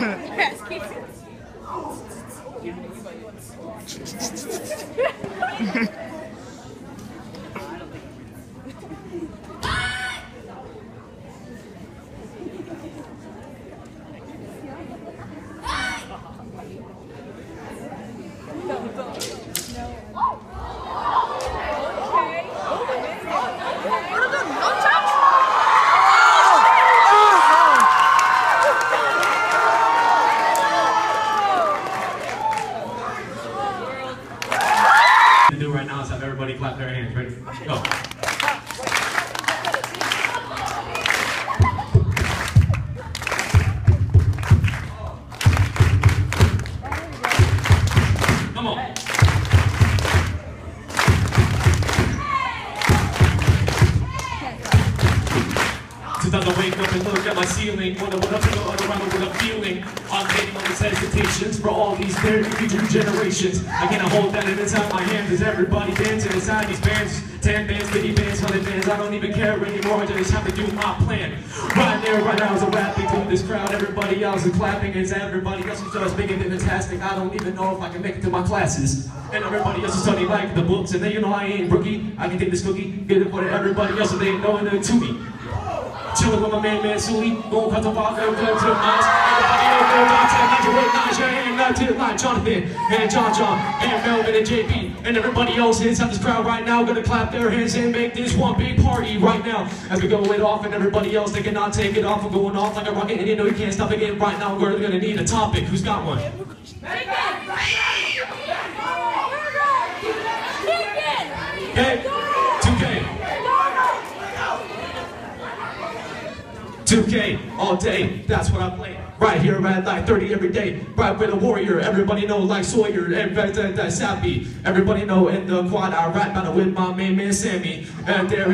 Yes, now Sometimes I wake up and look at my ceiling, wonder what I'm feeling, around what I'm feeling. I'm getting all these hesitations for all these very future generations. I cannot hold that inside my hands as everybody dancing inside these bands. 10 bands, 50 bands, 100 bands, I don't even care anymore, I just have to do my plan. Right there, right now, as I'm rapping to this crowd, everybody else is clapping, as everybody else is just making it fantastic. I don't even know if I can make it to my classes. And everybody else is studying like the books, and then you know I ain't rookie. I can take this cookie, get it for everybody else, so they ain't knowing it to me. Chillin' with my man, man, Sully. Gon' cut the bar, go, go to the Mars. Everybody know, go the major with nine, your hand up to. Jonathan, and John John, and Melvin, and JP, and everybody else inside this crowd right now. Gonna clap their hands and make this one big party right now. As we go it off, and everybody else, they cannot take it off. I'm going off like a rocket, and you know you can't stop again right now. We're gonna need a topic. Who's got one? Okay? 2K. 2K all day, that's what I play. Right here at like 30 every day. Right with a warrior, everybody know like Sawyer, everybody that, that Sappy. Everybody know in the quad I rap battle with my main man Sammy. And there